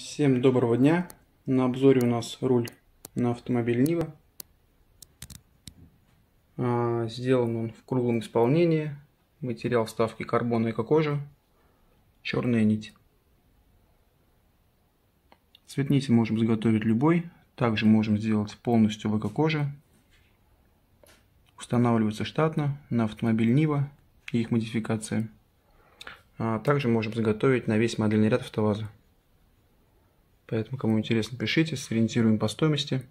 Всем доброго дня! На обзоре у нас руль на автомобиль Нива. А, сделан он в круглом исполнении. Материал вставки карбон эко-кожа. Черная нить. Цветнитель можем изготовить любой. Также можем сделать полностью в эко-коже. Устанавливается штатно на автомобиль Нива и их модификация. А также можем заготовить на весь модельный ряд АвтоВАЗа. Поэтому, кому интересно, пишите, сориентируем по стоимости.